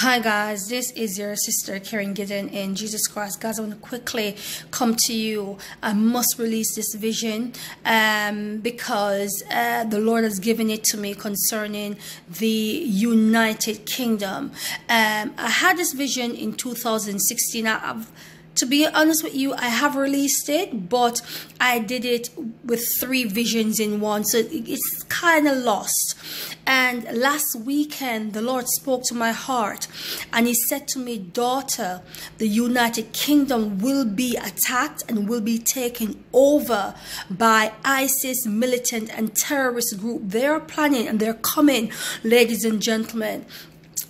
Hi guys, this is your sister Kerry-Ann Gideon in Jesus Christ. Guys, I want to quickly come to you. I must release this vision um, because uh, the Lord has given it to me concerning the United Kingdom. Um, I had this vision in 2016. I've to be honest with you, I have released it, but I did it with three visions in one, so it's kind of lost. And last weekend, the Lord spoke to my heart, and He said to me, Daughter, the United Kingdom will be attacked and will be taken over by ISIS militant and terrorist group. They're planning and they're coming, ladies and gentlemen.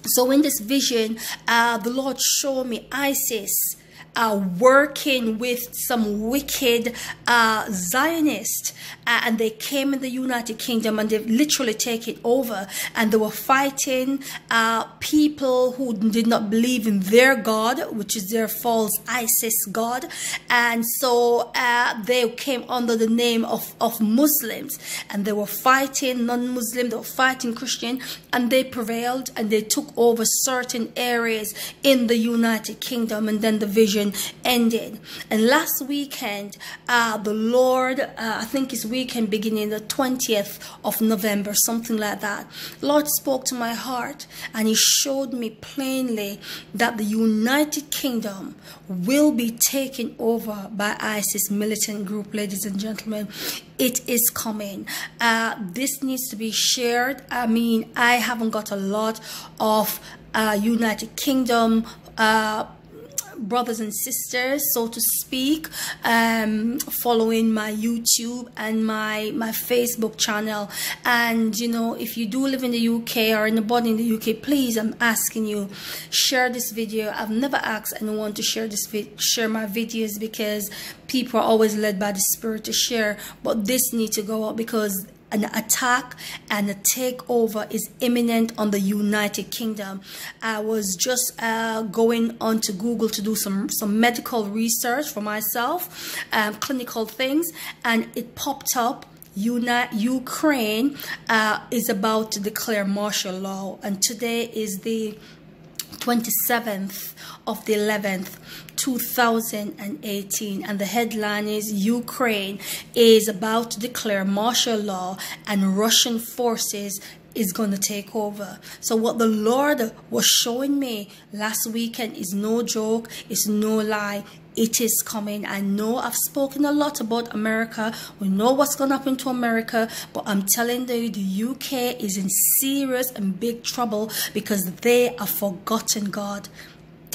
So in this vision, uh, the Lord showed me ISIS uh, working with some wicked uh, Zionists. Uh, and they came in the United Kingdom and they've literally taken over. And they were fighting uh, people who did not believe in their God, which is their false ISIS God. And so uh, they came under the name of, of Muslims. And they were fighting non-Muslim, they were fighting Christian. And they prevailed and they took over certain areas in the United Kingdom. And then the vision ended. And last weekend, uh, the Lord, uh, I think his weekend beginning the 20th of November, something like that. Lord spoke to my heart and he showed me plainly that the United Kingdom will be taken over by ISIS militant group, ladies and gentlemen. It is coming. Uh, this needs to be shared. I mean, I haven't got a lot of uh, United Kingdom uh, brothers and sisters, so to speak, um, following my YouTube and my my Facebook channel. And you know, if you do live in the UK or anybody in the UK, please, I'm asking you, share this video. I've never asked anyone to share this share my videos because people are always led by the Spirit to share, but this needs to go out because an attack and a takeover is imminent on the United Kingdom. I was just uh, going onto Google to do some, some medical research for myself, um, clinical things, and it popped up Ukraine uh, is about to declare martial law, and today is the 27th of the 11th 2018 and the headline is Ukraine is about to declare martial law and Russian forces is going to take over. So what the Lord was showing me last weekend is no joke, it's no lie. It is coming. I know I've spoken a lot about America. We know what's going to happen to America. But I'm telling you, the UK is in serious and big trouble because they have forgotten God.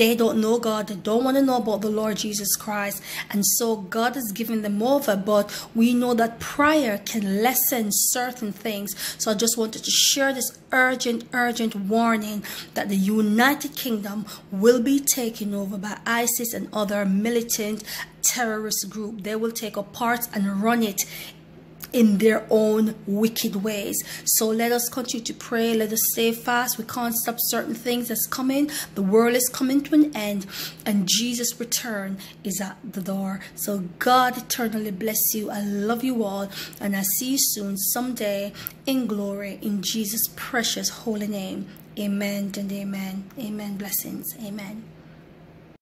They don't know God. They don't want to know about the Lord Jesus Christ. And so God is giving them over. But we know that prayer can lessen certain things. So I just wanted to share this urgent, urgent warning that the United Kingdom will be taken over by ISIS and other militant terrorist group. They will take apart and run it in their own wicked ways. So let us continue to pray. Let us stay fast. We can't stop certain things that's coming. The world is coming to an end and Jesus' return is at the door. So God eternally bless you. I love you all and I see you soon someday in glory in Jesus' precious holy name. Amen and amen. Amen. Blessings. Amen.